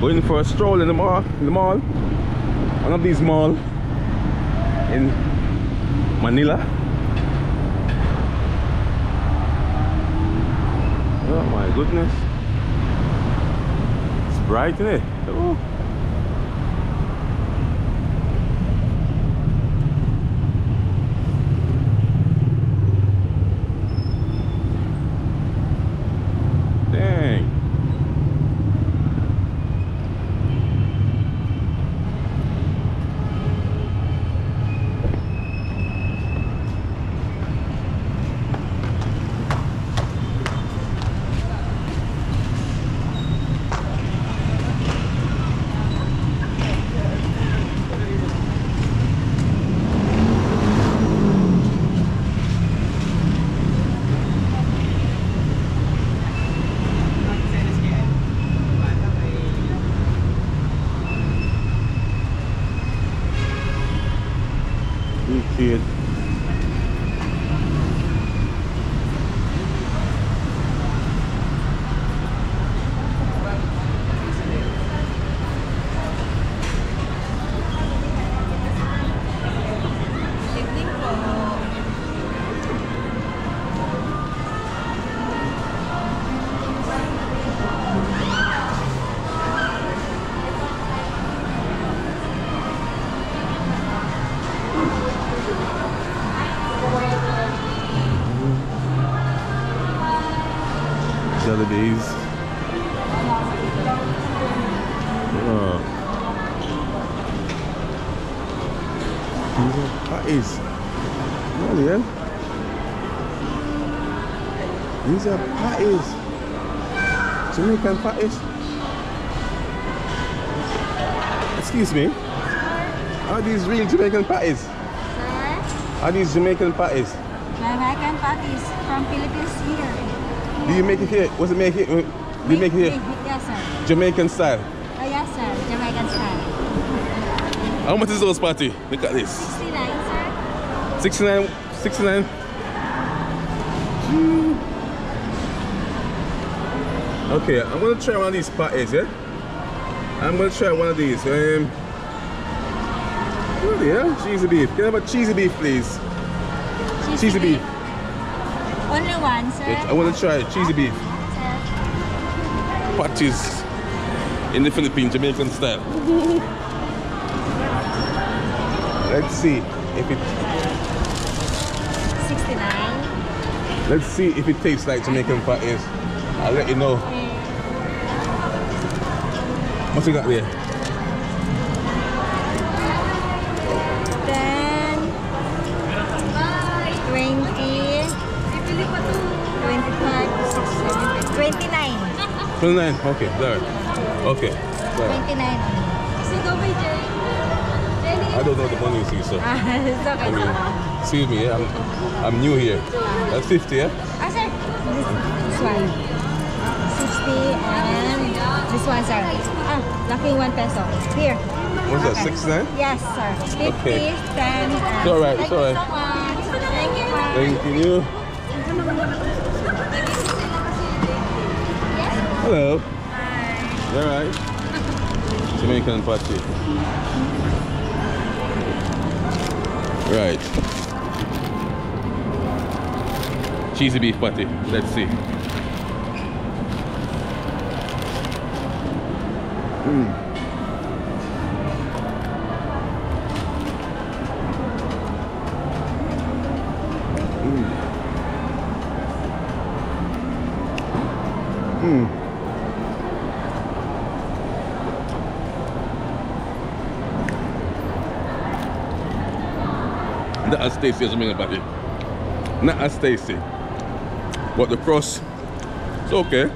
Going for a stroll in the mall, in the mall. One of these mall in Manila. Oh my goodness. It's bright, isn't it? Oh. Dang. You Jollibees. Oh. These are patties. Bloody hell. These are patties. Jamaican patties. Excuse me. Are these real Jamaican patties? Sir, Are these Jamaican patties? American patties from Philippines here. Do you make it here? Was it make it? Do you make it here? Yes, sir. Jamaican style. Oh, yes, sir. Jamaican style. How much is those patty? Look at this. 69, sir. 69, 69. Okay, I'm gonna try one of these patties, yeah? I'm gonna try one of these. Um, the hell? Cheesy beef. Can I have a cheesy beef, please? Cheesy beef. Only one, sir. I wanna try cheesy beef. Patties in the Philippines, Jamaican style. Let's see if it. 69. Let's see if it tastes like Jamaican patties. I'll let you know. Mm. What you got there? 29. 29. Okay, there. Okay. There. 29. I don't know the money, you see, so. It's I mean, excuse me, I'm, I'm new here. That's 50, yeah? Ah, sir. This, this one. 60 and this one, sir. Ah, lucky one peso. Here. What's that, Okay. 69? Yes, sir. 50, Okay. 10. It's all right, it's Thank you so much. Thank you, ma'am. Thank you. Hello. Hi. You alright? Jamaican patty. Right. Cheesy beef patty. Let's see. Mm. Mm. Not as tasty as Jamaican patty. Not as tasty. But the crust, it's okay.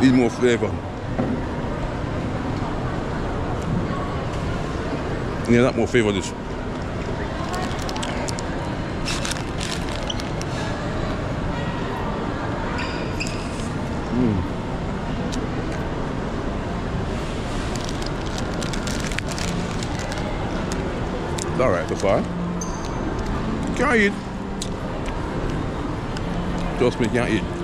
Need more flavor. Yeah, that more flavor this. It's alright so far. Can I eat? Trust me, can't eat.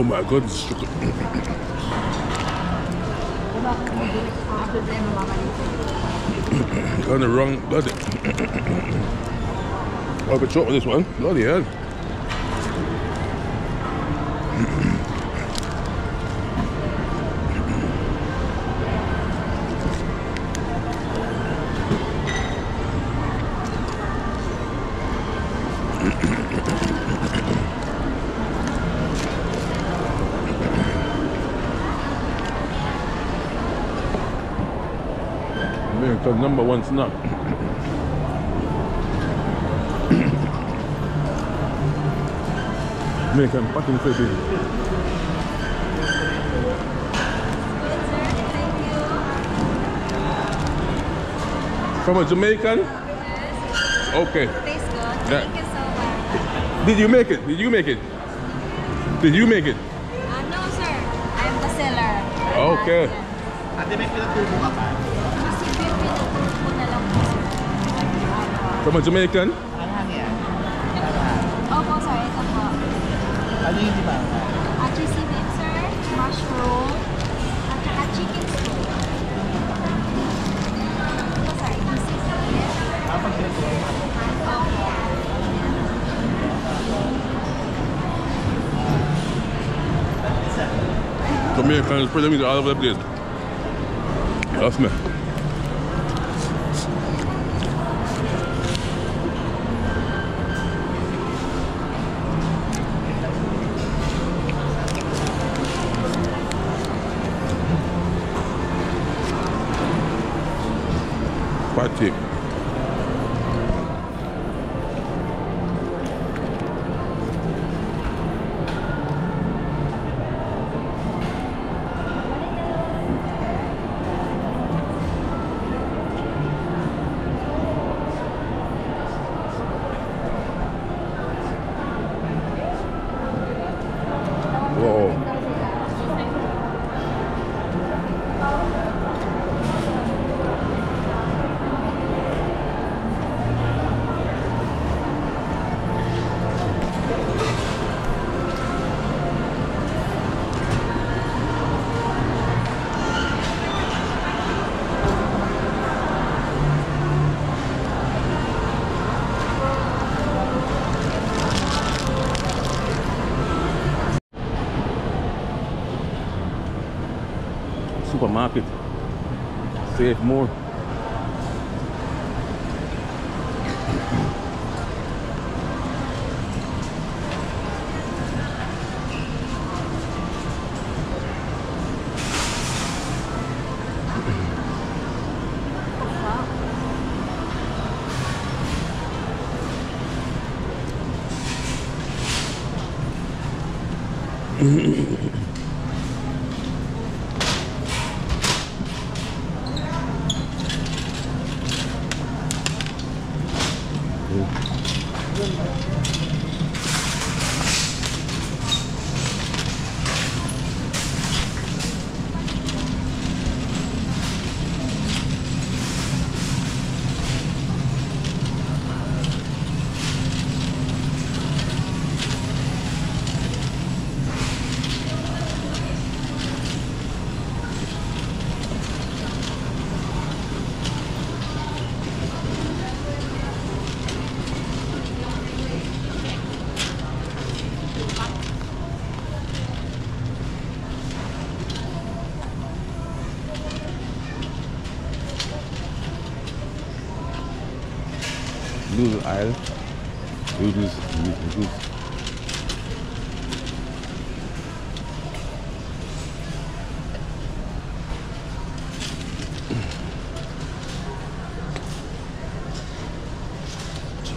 Oh my goodness. Kind of wrong, bloody. I'll be with this one. Bloody hell. Number one snack. American fucking Philippines. From a Jamaican? Okay. Tastes good. Yeah. So. Did you make it? Did you make it? Did you make it? Uh, no, sir. I'm the seller. Okay. From a Jamaican? Anghang yan. Anghang. Opo, sir. Ito po. Ano yung di ba? Uh, cheesy beef, sir. Mushroom. At saka chicken stew. Ito, sir. Cheesy beef. Kapag pinatubo ka. Opo. Jamaican is pretty much all over the place. Trust me. market, save more. Mm-hmm. Noodle aisle. Noodles, noodles.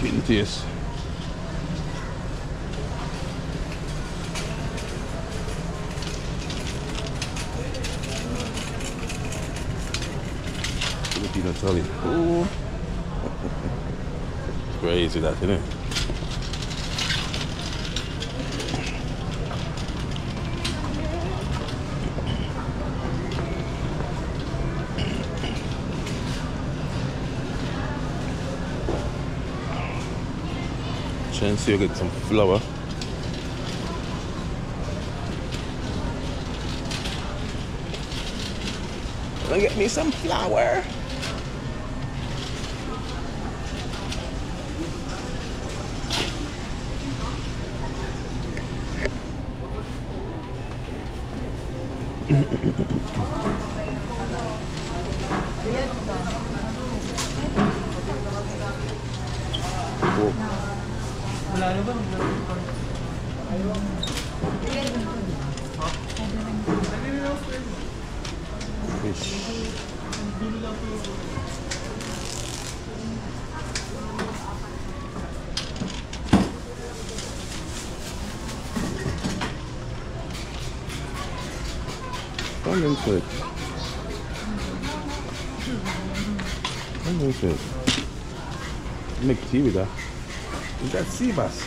Chicken taste. Filipino solid. Oh. Crazy that, isn't it? Chance you get some flour. Gonna get me some flour. Oh, fish. Come into it. Come into it. Make tea with that. You got sea bass.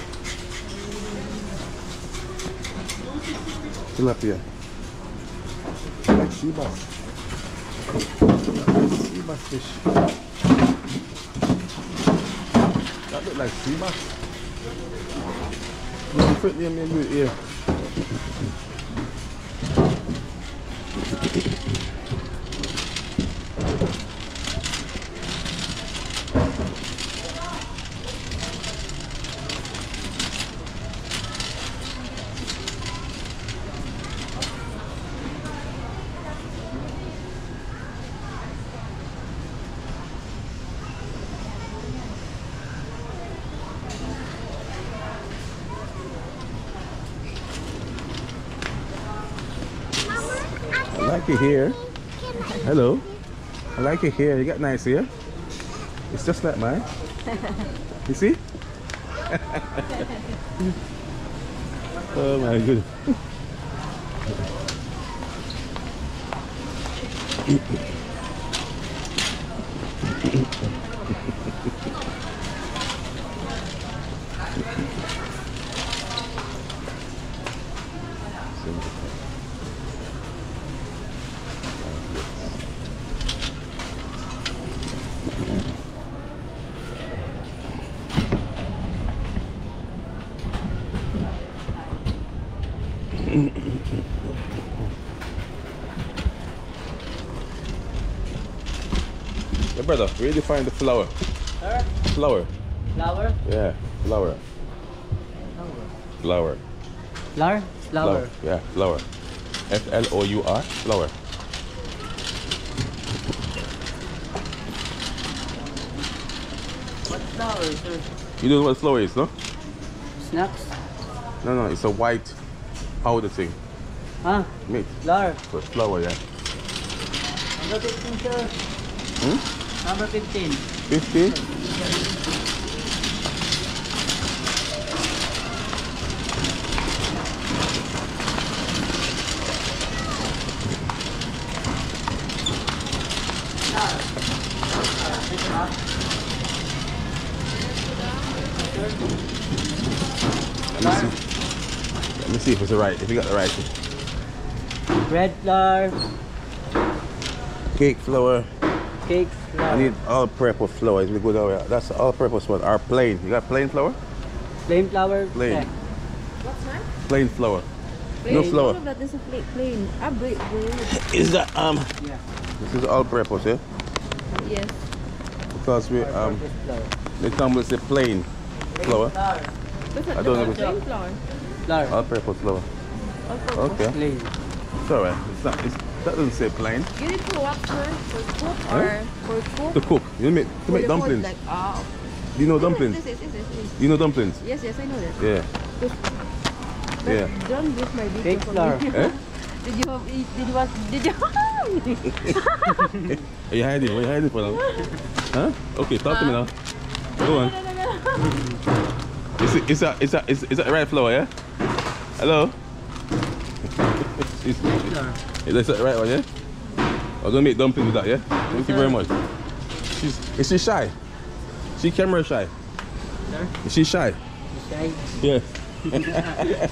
Tilapia. Like sea bass. Sea bass fish. That look like sea bass. There's different name it here. Like your hair. Hello. I like your hair. You got nice hair. It's just like mine. You see? oh my goodness. Yeah, brother, where did you find the flour? Sir, Flower. flower, Yeah, flower. Flower. flower, flower. Yeah, flower. F L O U R. Flower. What flower, sir? You don't know what flower is, no? Snacks? No, no, it's a white powder thing. Huh? Mate, Flower. flower, yeah. Number 15, sir. Hmm? Number 15. 50? Let me see. Let me see if it's the right. If you got the right. Red flower, Cake flour. Cake I need all-purpose flour. It's good over That's all-purpose one. Or plain. You got plain flour? Plain flour. Plain. What's that? Plain flour. Plain. No flour. All of that is a pla- plain. Ah, bread. bread. Is that um? Yeah. This is all-purpose, yeah? Yes. Because we um, they come with the plain Plain flour. flour. What's that? I don't know. Plain flour. Flour. All-purpose flour. All purpose. Okay. Plain. It's alright. It's not. It's, that doesn't say plain. You need for what, sir? For cook Huh? or for cook? To cook. You make to For make the food, dumplings. Like. Do you know dumplings? Yes, yes, yes, yes, yes. You know dumplings? Yes, yes, I know that. Yeah. But Yeah. Don't use my video Fake for flour. me. Eh? Did you have, did you want, did you? Are you hiding? What are you hiding for now? Huh? Okay, talk to me now. Go on. no, no, no. Is it, is that is that is, is that the right flour? Yeah. Hello. is, Flour. Is that the right one? Yeah. I'm gonna make dumplings with that. Yeah. Thank you very much. She's is she shy? She camera shy. Sir? Is she shy? She's shy. Yeah.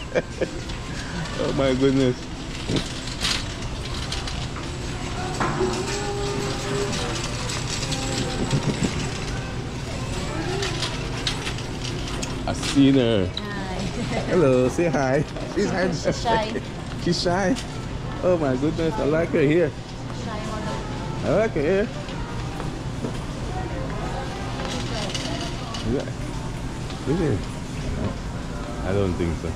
oh my goodness. I seen her. Hi. Hello, say hi. She's. She's shy. She's shy. Oh my goodness, I like her here. I like her here. Is that- Is it? I don't think so.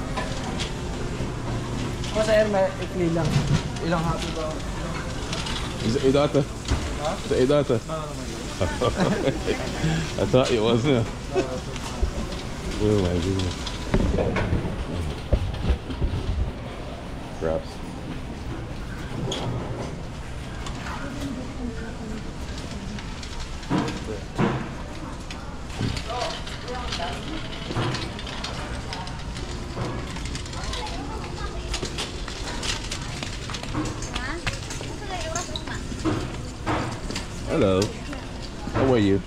O sir, may ikli lang. Ilang happy ba? Is it a daughter? Is it a daughter? I thought it was. Yeah. Oh my goodness. Perhaps. Hello. How are you?